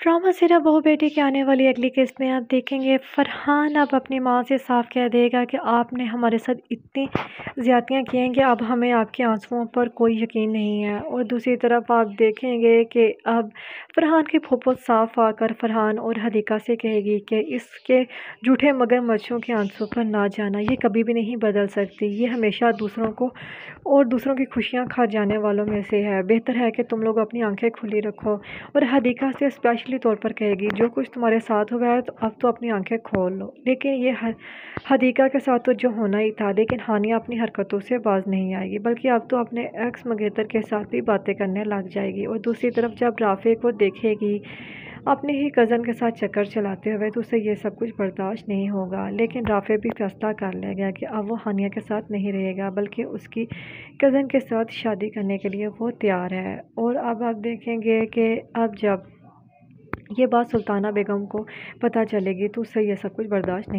Drama सिरा बहू बेटी की आने वाली अगली किस्त में आप देखेंगे, फ़रहान अब अपनी माँ से साफ़ कह देगा कि आपने हमारे साथ इतनी ज़्यादतियाँ की हैं कि अब हमें आपके आंसुओं पर कोई यकीन नहीं है। और दूसरी तरफ़ आप देखेंगे कि अब फ़रहान की फूफो साफ़ आकर फ़रहान और हदीका से कहेगी कि इसके झूठे मगरमच्छों के आँसू पर ना जाना, ये कभी भी नहीं बदल सकती। ये हमेशा दूसरों को और दूसरों की खुशियाँ खा जाने वालों में से है। बेहतर है कि तुम लोग अपनी आँखें खुली रखो और हदीका से स्पेशल निचली तौर पर कहेगी, जो कुछ तुम्हारे साथ हुआ है तो अब तो अपनी आँखें खोल लो। लेकिन ये हदीका के साथ तो जो होना ही था, लेकिन हानिया अपनी हरकतों से बाज नहीं आएगी, बल्कि अब तो अपने एक्स मंगेतर के साथ भी बातें करने लग जाएगी। और दूसरी तरफ़ जब राफे को देखेगी, अपने ही कज़न के साथ चक्कर चलाते हुए तो उसे ये सब कुछ बर्दाश्त नहीं होगा। लेकिन राफे भी फैसला कर लेगा कि अब वो हानिया के साथ नहीं रहेगा, बल्कि उसकी कज़न के साथ शादी करने के लिए वो तैयार है। और अब आप देखेंगे कि अब जब ये बात सुल्ताना बेगम को पता चलेगी तो उससे यह सब कुछ बर्दाश्त नहीं